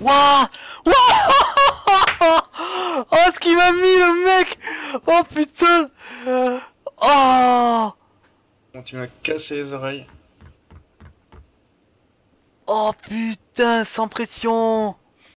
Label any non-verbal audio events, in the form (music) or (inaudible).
Wouah Wouah (laughs) Oh, ce qu'il m'a mis, le mec. Oh, putain. Oh. Tu m'as cassé les oreilles. Oh, putain, sans pression.